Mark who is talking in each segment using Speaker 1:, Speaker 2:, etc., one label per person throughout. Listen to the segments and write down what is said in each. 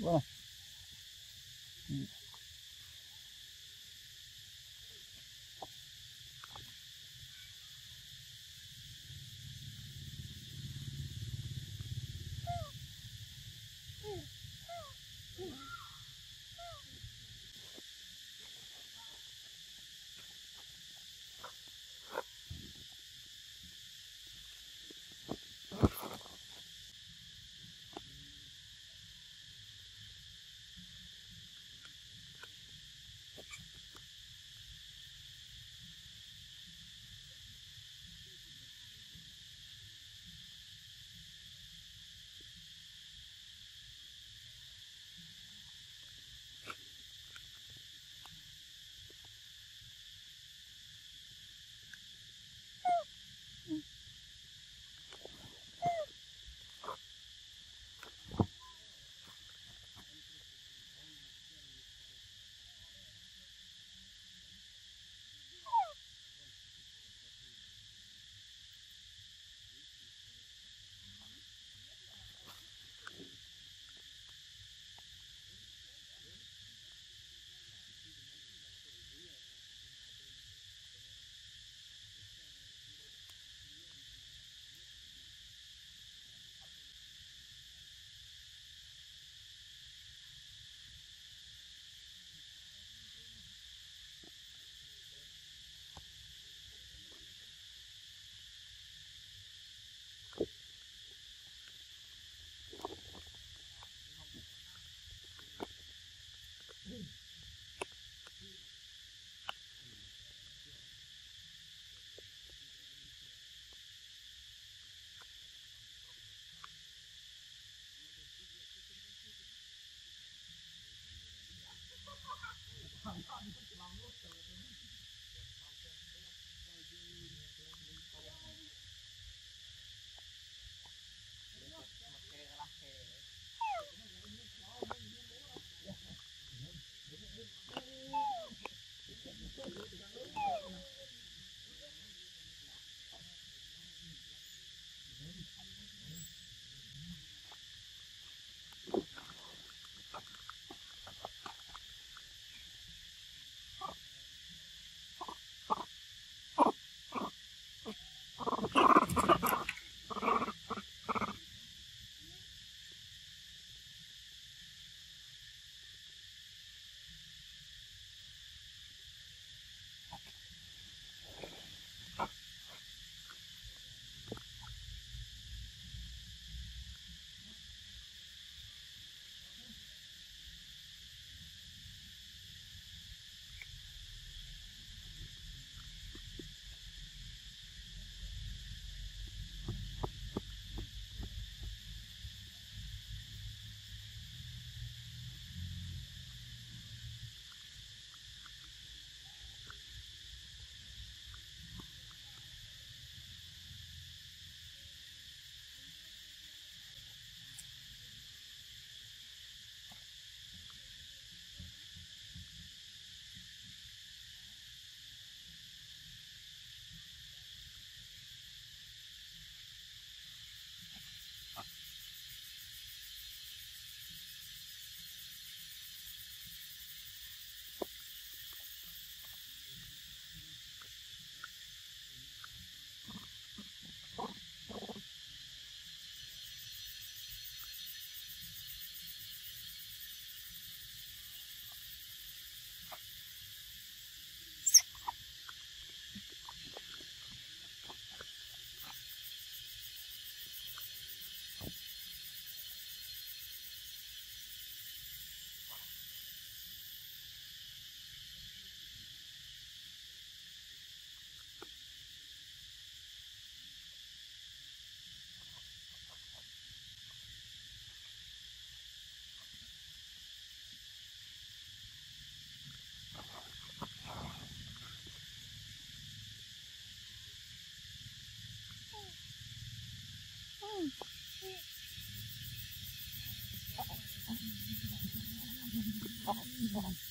Speaker 1: Well. Oh, oh.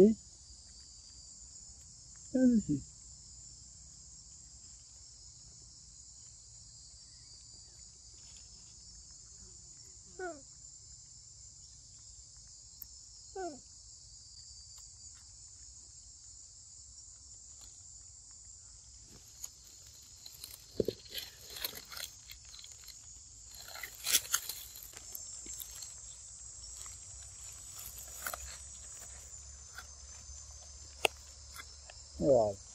Speaker 1: Si Là-dessus. Yeah.